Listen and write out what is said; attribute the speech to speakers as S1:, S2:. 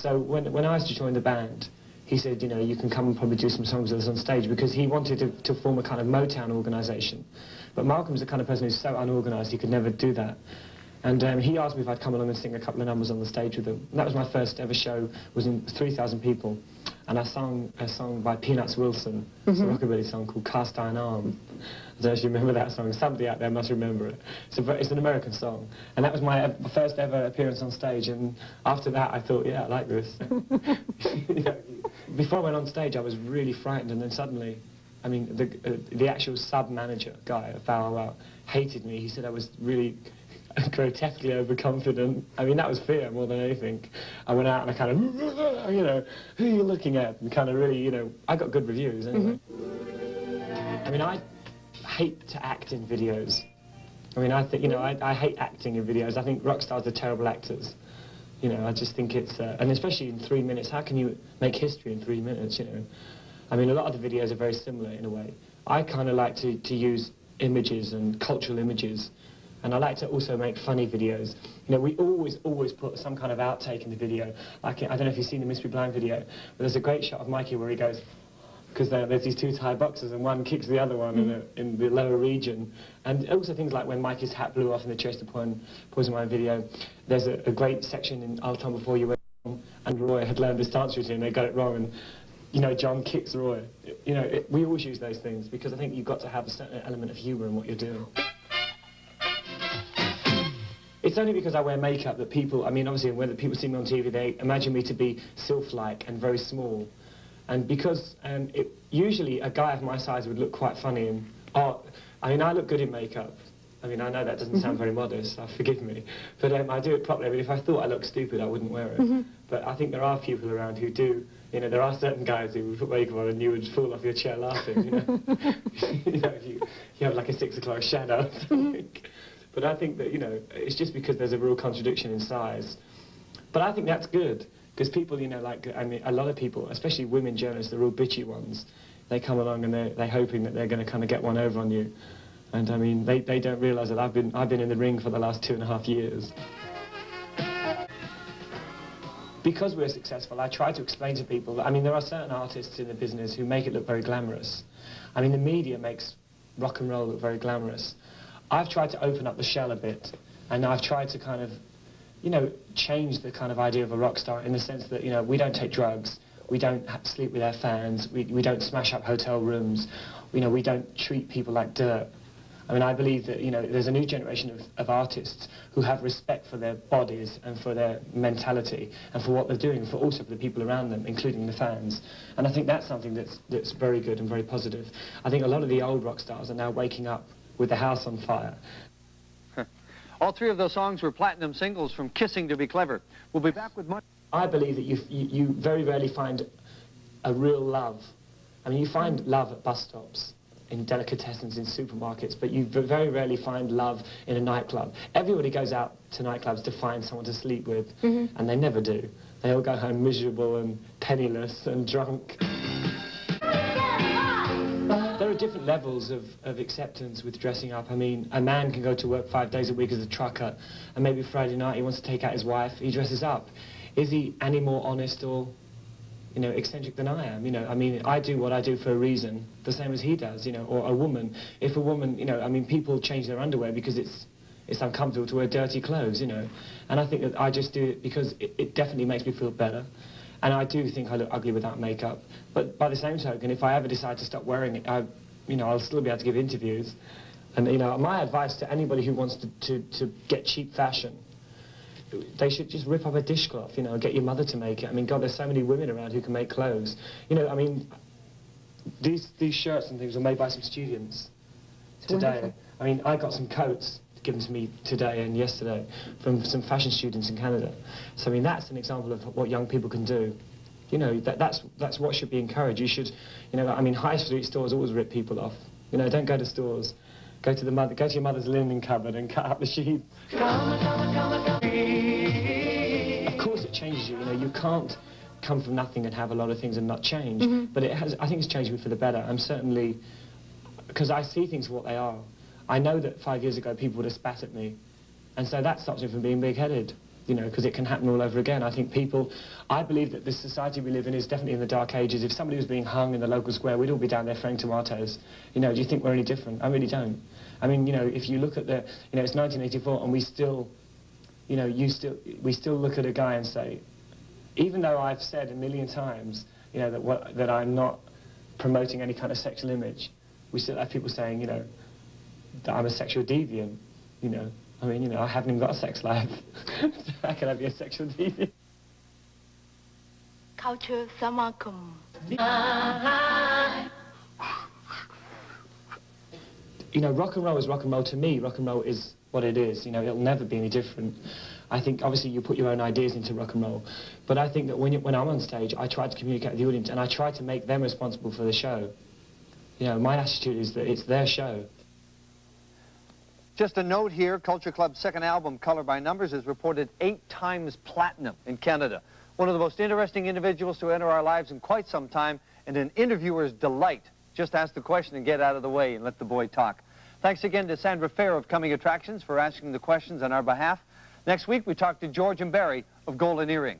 S1: so when, when I was to join the band, he said, you know, you can come and probably do some songs with us on stage because he wanted to, to form a kind of Motown organisation. But Malcolm's the kind of person who's so unorganised he could never do that. And um, he asked me if I'd come along and sing a couple of numbers on the stage with him. And that was my first ever show, was in 3,000 people. And I sang a song by Peanuts Wilson, it's a mm-hmm. rockabilly song called Cast Iron Arm. I don't know if you remember that song. Somebody out there must remember it. It's, a, it's an American song. And that was my first ever appearance on stage. And after that, I thought, yeah, I like this. you know, before I went on stage, I was really frightened. And then suddenly, I mean, the, uh, the actual sub-manager guy at Bow hated me. He said I was really grotesquely overconfident. I mean, that was fear more than anything. I went out and I kind of, you know, who are you looking at? And kind of really, you know, I got good reviews anyway. Mm -hmm. I mean, I hate to act in videos. I mean, I think, you know, I, I hate acting in videos. I think rock stars are terrible actors. You know, I just think it's, uh, and especially in three minutes, how can you make history in three minutes, you know? I mean, a lot of the videos are very similar in a way. I kind of like to, to use images and cultural images and I like to also make funny videos. You know, we always, always put some kind of outtake in the video. Like, I don't know if you've seen the Miss Me Blind video, but there's a great shot of Mikey where he goes, because there's these two Thai boxers and one kicks the other one mm. in, the, in, the, lower region. And also things like when Mikey's hat blew off in the Church of the Poison Mind video, there's a, a, great section in I'll Tumble 4 Ya and Roy had learned this dance routine, and they got it wrong, and, you know, John kicks Roy. You know, it, we always use those things because I think you've got to have a certain element of humour in what you're doing. It's only because I wear makeup that people, I mean, obviously, when people see me on TV, they imagine me to be sylph-like and very small. And because um, it, usually a guy of my size would look quite funny and, oh, I mean, I look good in makeup. I mean, I know that doesn't sound mm-hmm. very modest, so forgive me. But um, I do it properly. I mean, if I thought I looked stupid, I wouldn't wear it. Mm -hmm. But I think there are people around who do, you know, there are certain guys who would put makeup on and you would fall off your chair laughing, you know. you know, if you, you have like a six o'clock shadow But I think that, you know, it's just because there's a real contradiction in size. But I think that's good, because people, you know, like, I mean, a lot of people, especially women journalists, the real bitchy ones, they come along and they're, they're hoping that they're going to kind of get one over on you. And I mean, they, they don't realise that I've been, I've been in the ring for the last two and a half years. Because we're successful, I try to explain to people that, I mean, there are certain artists in the business who make it look very glamorous. I mean, the media makes rock and roll look very glamorous. I've tried to open up the shell a bit, and I've tried to kind of, you know, change the kind of idea of a rock star in the sense that, you know, we don't take drugs, we don't sleep with our fans, we, we don't smash up hotel rooms, you know, we don't treat people like dirt. I mean, I believe that, you know, there's a new generation of, of artists who have respect for their bodies and for their mentality and for what they're doing, for also for the people around them, including the fans. And I think that's something that's, that's very good and very positive. I think a lot of the old rock stars are now waking up with the house on fire.
S2: All three of those songs were platinum singles from Kissing to Be Clever. We'll be back with much...
S1: I believe that you, you, you very rarely find a real love. I mean, you find love at bus stops, in delicatessens, in supermarkets, but you very rarely find love in a nightclub. Everybody goes out to nightclubs to find someone to sleep with, mm -hmm. and they never do. They all go home miserable and penniless and drunk different levels of, of acceptance with dressing up. I mean, a man can go to work five days a week as a trucker, and maybe Friday night he wants to take out his wife, he dresses up. Is he any more honest or, you know, eccentric than I am? You know, I mean, I do what I do for a reason, the same as he does, you know, or a woman. If a woman, you know, I mean, people change their underwear because it's it's uncomfortable to wear dirty clothes, you know. And I think that I just do it because it, it definitely makes me feel better. And I do think I look ugly without makeup. But by the same token, if I ever decide to stop wearing it, I you know, I'll still be able to give interviews. And, you know, my advice to anybody who wants to, to, to get cheap fashion, they should just rip up a dishcloth, you know, get your mother to make it. I mean, God, there's so many women around who can make clothes. You know, I mean, these, these shirts and things were made by some students today. I mean, I got some coats given to me today and yesterday from some fashion students in Canada. So, I mean, that's an example of what young people can do. You know, that, that's, that's what should be encouraged. You should, you know, I mean, high street stores always rip people off. You know, don't go to stores. Go to the mother, go to your mother's linen cupboard and cut up the sheets. Of course it changes you, you know, you can't come from nothing and have a lot of things and not change. Mm -hmm. But it has, I think it's changed me for the better. I'm certainly, because I see things for what they are. I know that five years ago people would have spat at me, and so that stops me from being big-headed. You know, because it can happen all over again. I think people, I believe that the society we live in is definitely in the dark ages. If somebody was being hung in the local square, we'd all be down there throwing tomatoes. You know, do you think we're any different? I really don't. I mean, you know, if you look at the, you know, it's 1984 and we still, you know, you still, we still look at a guy and say, even though I've said a million times, you know, that, what, that I'm not promoting any kind of sexual image, we still have people saying, you know, that I'm a sexual deviant, you know. I mean, you know, I haven't even got a sex life. How can I be a sexual deviant?
S3: Culture Samakum.
S1: You know, rock and roll is rock and roll to me. Rock and roll is what it is. You know, it'll never be any different. I think obviously you put your own ideas into rock and roll, but I think that when, you, when I'm on stage, I try to communicate with the audience and I try to make them responsible for the show. You know, my attitude is that it's their show.
S2: Just a note here, Culture Club's second album, Color by Numbers, is reported eight times platinum in Canada. One of the most interesting individuals to enter our lives in quite some time, and an interviewer's delight. Just ask the question and get out of the way and let the boy talk. Thanks again to Sandra Fair of Coming Attractions for asking the questions on our behalf. Next week, we talk to George and Barry of Golden Earring.